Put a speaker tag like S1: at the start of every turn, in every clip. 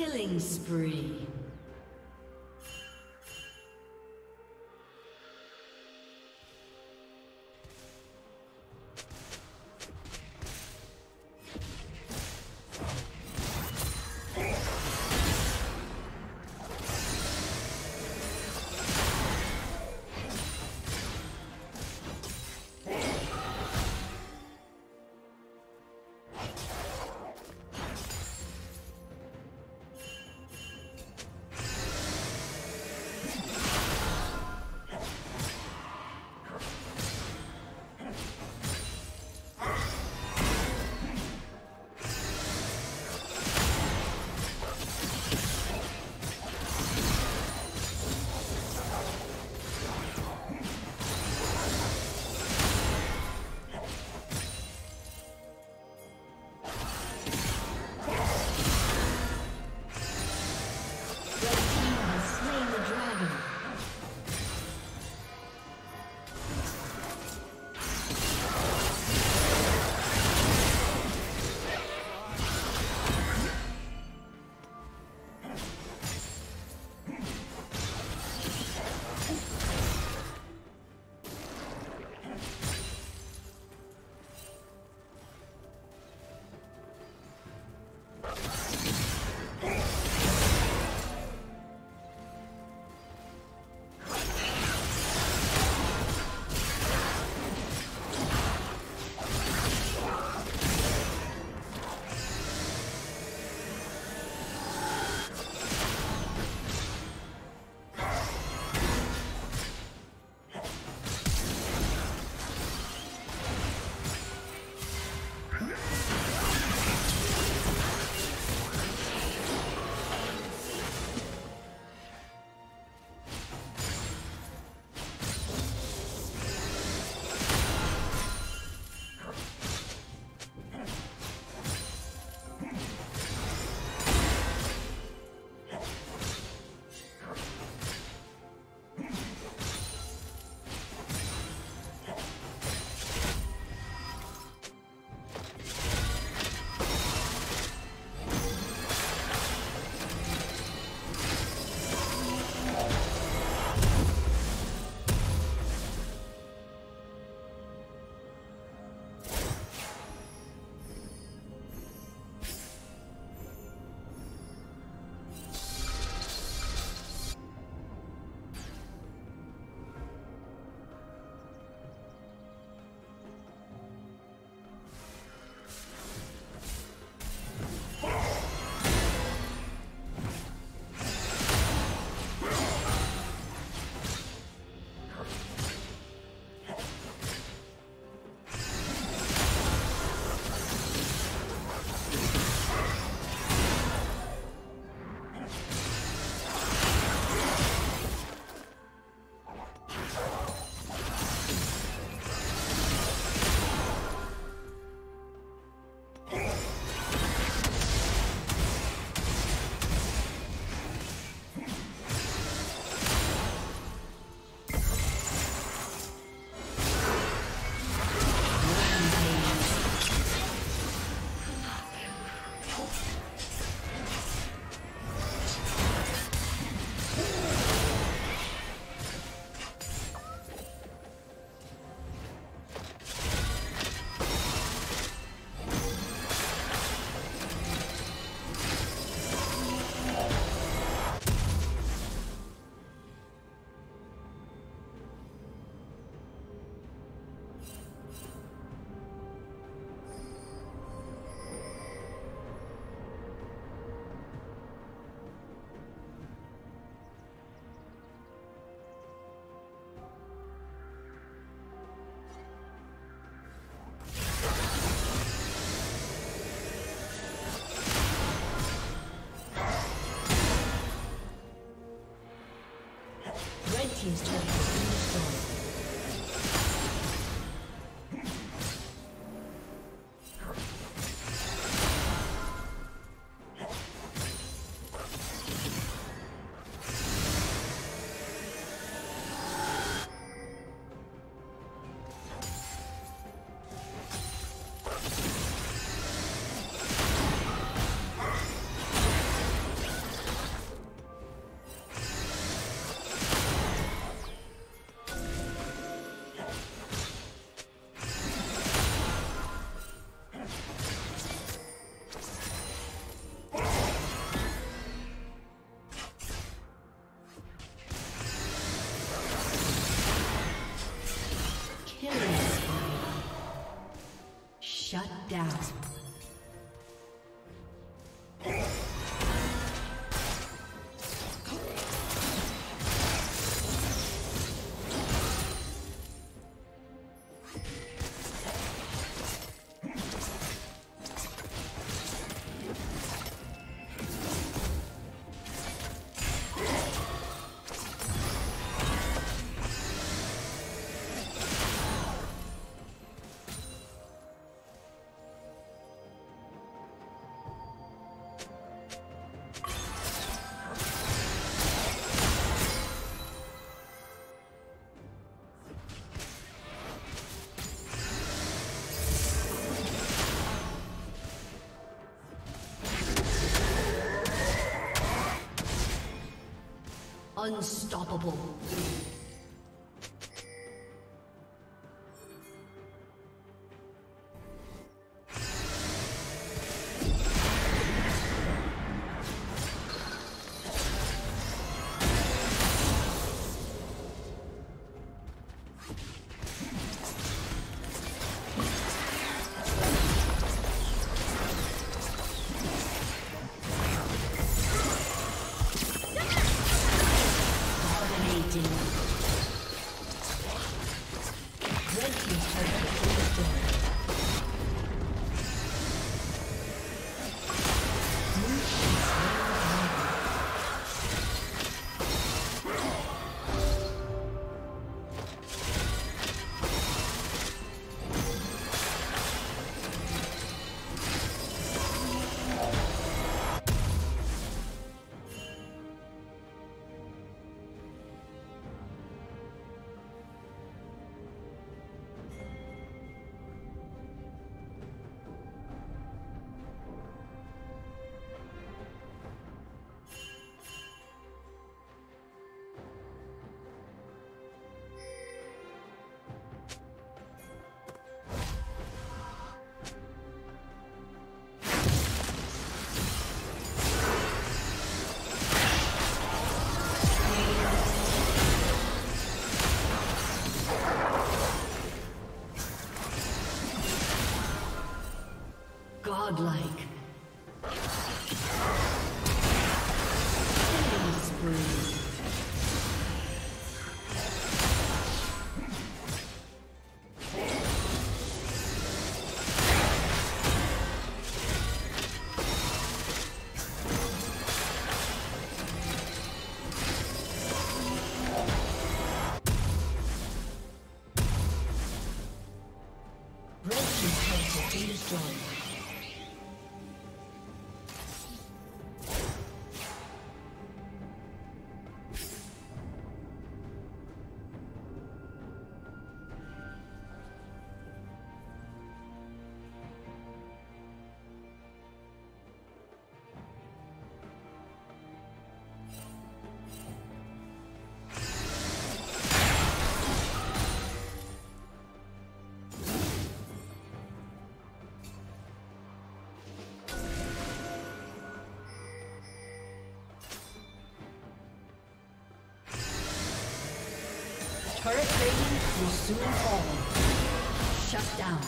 S1: Killing spree. Unstoppable. Godlike. Turret plating will soon fall. Shut down.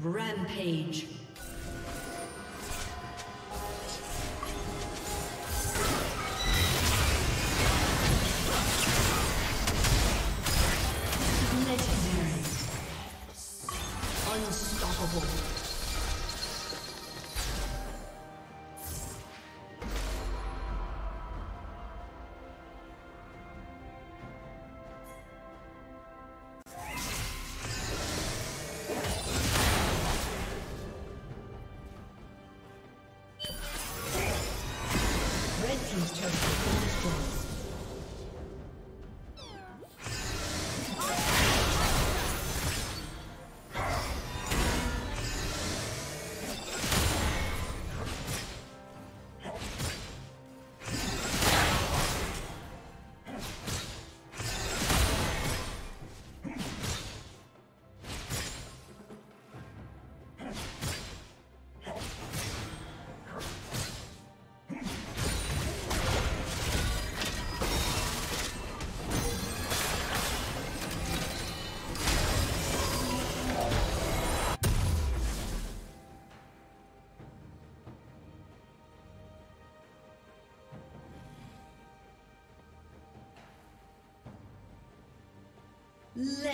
S1: Rampage. Legendary. Unstoppable.